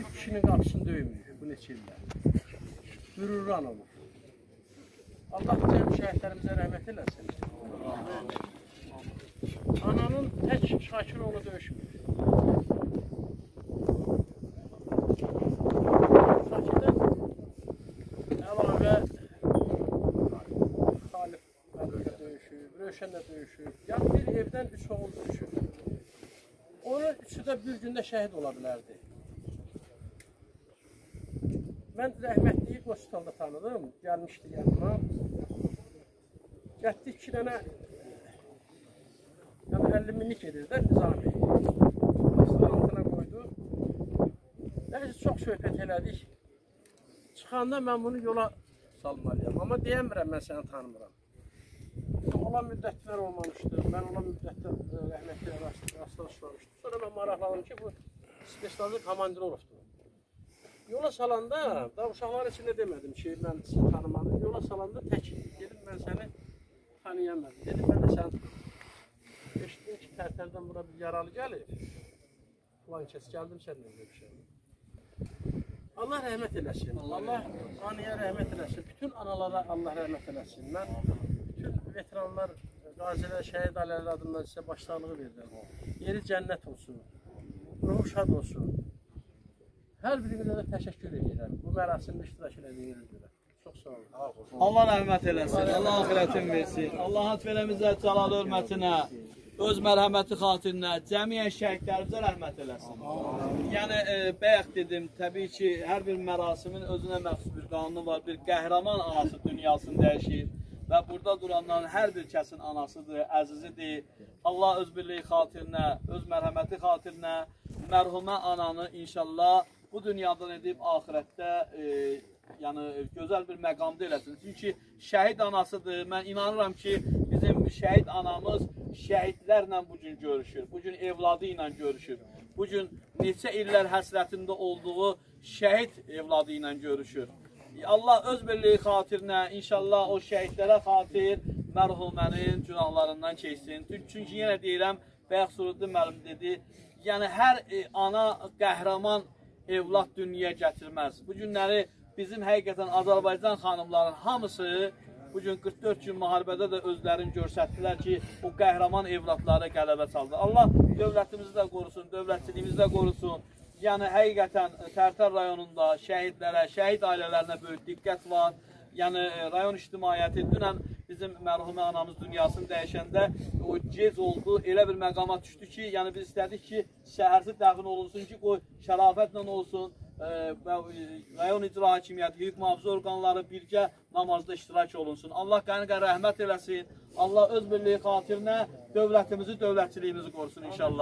bir kişinin qapısını döymüyor bu neçə illər. Bürurran olur. Allah cəm şəhidlərimizə rəhmət eləsin. Ananın tək Şakir oğlu döyüşmür. Şakirdən əlavə Xalif Məlikə döyüşüb, Rövşən də döyüşüb. Yəni bir evdən üç oğul döyüşüb. Onun üçü də bir gündə şəhid ola bilərdi. Mən rəhmətliyi hospitalda tanıdım, gəlmişdi yanıma. Getdik iki dənə, yəni 50 minlik edir də Nizami. Başların altına qoydu. Nəysə çox söhbət elədik. Çıxanda mən bunu yola salmalıyam. Amma deyəmirəm mən səni tanımıram. Olan müddətlər olmamışdı. Mən olan müddətdə e, rəhmətli rast- rastlaşmamışdım. Sonra mən maraqlandım ki, bu spesiallı komandirovdur. Yola salanda, da uşaqlar içində demədim ki, mən sizi tanımadım. Yola salanda tək dedim, mən səni tanıyamadım. Dedim, mən də tanıdım. Eşitdim ki, tərtərdən bura bir yaralı gəlib. Ulan kəs, gəldim səninlə görüşəm. Allah rəhmət eləsin. Allah anıya rəhmət eləsin. Bütün analara Allah rəhmət eləsin. Mən bütün veteranlar, qazilər, şəhid ailələri adından sizə başsağlığı verirəm. Yeri cənnət olsun. Ruhu şad olsun. Hər birinizə də təşəkkür edirəm. Bu mərasimdə iştirak elədiyiniz görə. Çox sağ olun. Allah rəhmət eləsin. Allah axirətin versin. Allah tələmizə cəlal hörmətinə, öz mərhəməti xatirinə, cəmiyyət şəhidlərimizə rəhmət eləsin. Yəni e, bayaq dedim, təbii ki, hər bir mərasimin özünə məxsus bir qanunu var. Bir qəhrəman anası dünyasını dəyişir və burada duranların hər bir kəsin anasıdır, əzizidir. Allah öz birliyi xatirinə, öz mərhəməti xatirinə mərhumə ananı inşallah bu dünyadan edib axirətdə e, yəni gözəl bir məqamda eləsin. Çünki şəhid anasıdır. Mən inanıram ki, bizim şəhid anamız şəhidlərlə bu gün görüşür. Bu gün evladı ilə görüşür. Bu gün neçə illər həsrətində olduğu şəhid evladı ilə görüşür. Allah öz birliyi xatirinə, inşallah o şəhidlərə xatir mərhumənin günahlarından keçsin. Çünki yenə deyirəm, Bəyək Suruddin müəllim dedi, yəni hər e, ana qəhrəman evlad dünyaya gətirməz. Bu günləri bizim həqiqətən Azərbaycan xanımların hamısı bu gün 44 gün müharibədə də özlərini göstərdilər ki, o qəhrəman evladlara qələbə çaldı. Allah dövlətimizi də qorusun, dövlətçiliyimizi də qorusun. Yəni həqiqətən Tərtər rayonunda şəhidlərə, şəhid ailələrinə böyük diqqət var. Yəni rayon ictimaiyyəti dünən bizim mərhumə anamız dünyasını dəyişəndə o gec oldu, elə bir məqama düşdü ki, yəni biz istədik ki, şəhərsi dəfn olunsun ki, qoy şərafətlə olsun e, və e, rayon icra hakimiyyəti, hüquq mühafizə orqanları birgə namazda iştirak olunsun. Allah qəni rəhmət eləsin. Allah öz birliyi xatirinə dövlətimizi, dövlətçiliyimizi qorusun inşallah.